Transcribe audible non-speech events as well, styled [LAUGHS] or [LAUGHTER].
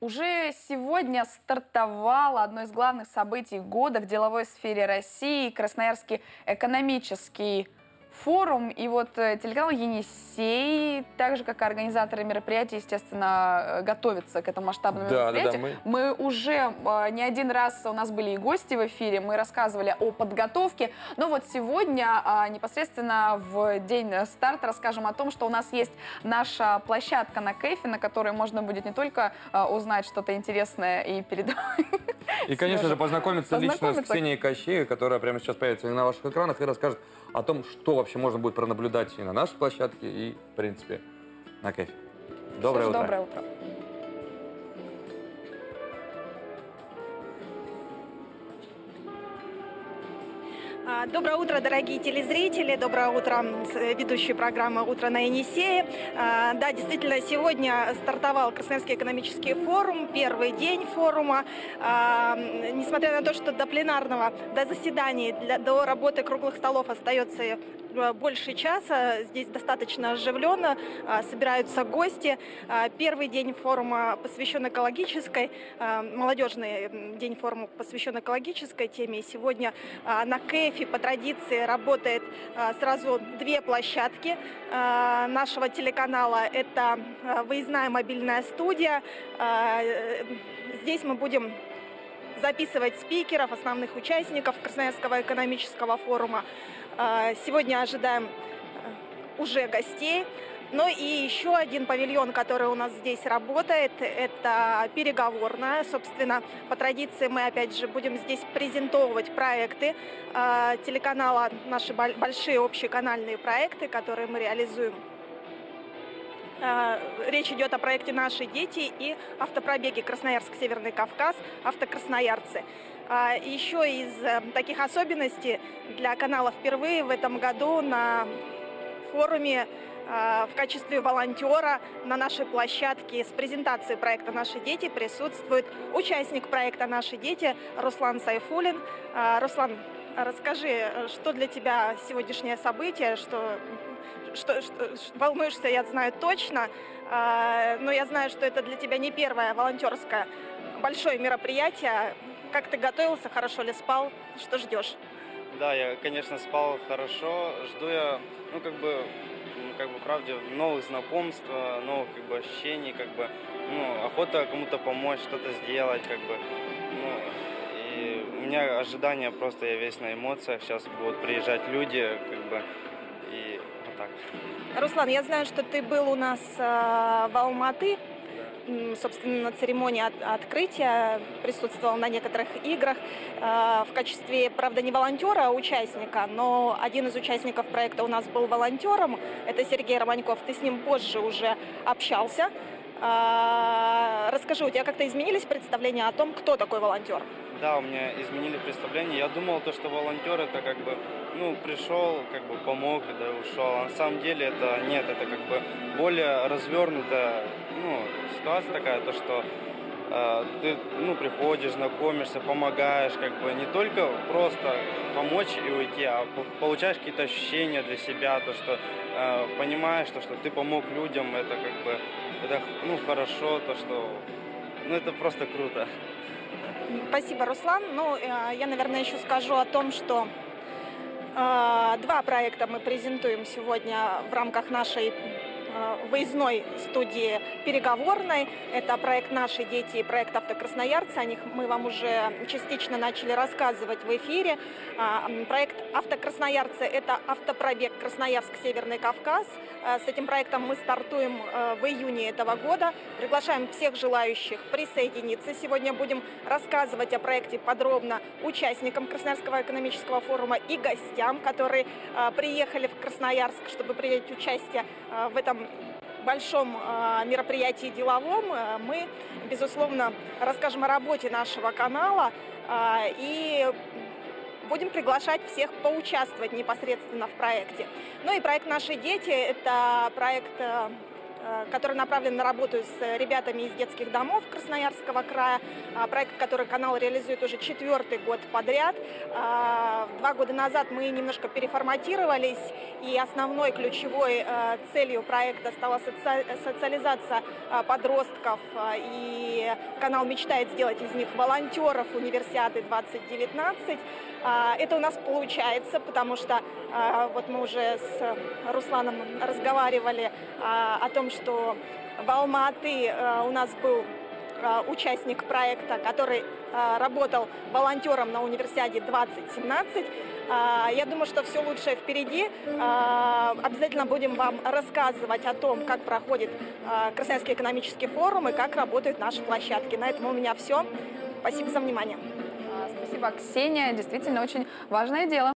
Уже сегодня стартовало одно из главных событий года в деловой сфере России – Красноярский экономический форум. И вот э, телеканал «Енисей», так же, как и организаторы мероприятия, естественно, э, готовятся к этому масштабному Да, да, мероприятию. да, мы... уже э, не один раз у нас были и гости в эфире, мы рассказывали о подготовке. Но вот сегодня а, непосредственно в день старта расскажем о том, что у нас есть наша площадка на Кэфе, на которой можно будет не только узнать что-то интересное и передать. [LAUGHS] И, конечно же, познакомиться, лично с. Ксенией Кощеей, которая прямо сейчас появится на ваших экранах и расскажет о том, что вообще можно будет пронаблюдать и на нашей площадке, и, в принципе, на кайфе. Доброе утро. Доброе утро. Доброе утро, дорогие телезрители. Доброе утро, с- ведущие программы «Утро на Енисее». А, Да, действительно, сегодня стартовал Красноярский экономический форум, первый день форума. А, Несмотря на то, что до пленарного, до заседаний, до работы круглых столов остается э, больше часа, здесь достаточно оживленно, а, собираются гости. А, Первый день форума посвящен экологической, а, молодежный день форума посвящен экологической теме. И сегодня а, на КЭФе по традиции работает а, сразу две площадки а, нашего телеканала. Это а, выездная мобильная студия. Э, Здесь мы будем записывать спикеров, основных участников Красноярского экономического форума. Сегодня ожидаем э, уже гостей. Ну и еще один павильон, который у нас здесь работает, это переговорная. Собственно, по традиции мы опять же будем здесь презентовывать проекты э, телеканала, наши бол- большие общеканальные проекты, которые мы реализуем. Э, Речь идет о проекте «Наши дети» и автопробеге Красноярск-Северный Кавказ, автокрасноярцы. А Еще из э, таких особенностей для канала впервые в этом году на форуме э, в качестве волонтера на нашей площадке с презентацией проекта «Наши дети» присутствует участник проекта «Наши дети» Руслан Сайфулин. А, Руслан, расскажи, э, что для тебя сегодняшнее событие, что, что, что- волнуешься, я знаю точно, а, но я знаю, что это для тебя не первое волонтерское большое мероприятие. Как ты готовился, хорошо ли спал, что ждешь? Да, я, конечно, спал хорошо. Жду я, ну, как бы, как бы, правде, новых знакомств, новых, как бы, ощущений, как бы, ну, охота кому-то помочь, что-то сделать, как бы, ну, и у меня ожидания просто, я весь на эмоциях, сейчас будут приезжать люди, как бы, и вот так. Руслан, я знаю, что ты был у нас э, в Алматы, собственно, на церемонии от- открытия, присутствовал на некоторых играх э, в качестве, правда, не волонтера, а участника, но один из участников проекта у нас был волонтером, это Сергей Романьков, ты с ним позже уже общался. А, Расскажи, у тебя как-то изменились представления о том, кто такой волонтер? Да, у меня изменили представление. Я думал, то, что волонтер это как бы, ну, пришел, как бы помог, да, ушел. А на самом деле это нет, это как бы более развернутая, ну, ситуация такая, то, что ты, ну, приходишь, знакомишься, помогаешь, как бы не только просто помочь и уйти, а по- получаешь какие-то ощущения для себя, то, что э, понимаешь, то, что ты помог людям, это как бы, это, ну, хорошо, то, что, ну, это просто круто. Спасибо, Руслан. Ну, э, я, наверное, еще скажу о том, что э, два проекта мы презентуем сегодня в рамках нашей выездной студии переговорной. Это проект «Наши дети» и проект «Автокрасноярцы». О них мы вам уже частично начали рассказывать в эфире. А, Проект «Автокрасноярцы» — это автопробег Красноярск-Северный Кавказ. Э, С этим проектом мы стартуем э, в июне этого года. Приглашаем всех желающих присоединиться. Сегодня будем рассказывать о проекте подробно участникам Красноярского экономического форума и гостям, которые э, приехали в Красноярск, чтобы принять участие э, в этом большом э, мероприятии деловом. Э, Мы, безусловно, расскажем о работе нашего канала э, и будем приглашать всех поучаствовать непосредственно в проекте. Ну и проект «Наши дети» – это проект э, который направлен на работу с ребятами из детских домов Красноярского края. А, Проект, который канал реализует уже четвертый год подряд. А, Два года назад мы немножко переформатировались, и основной ключевой э, целью проекта стала соци- социализация а, подростков, и канал мечтает сделать из них волонтеров Универсиады 2019. А, Это у нас получается, потому что а, вот мы уже с Русланом разговаривали а, о том, что в Алматы а, у нас был участник проекта, который работал волонтером на Универсиаде 2017. А, Я думаю, что все лучшее впереди. Обязательно будем вам рассказывать о том, как проходит Красноярский экономический форум и как работают наши площадки. На этом у меня все. Спасибо за внимание. Спасибо, Ксения. Действительно, очень важное дело.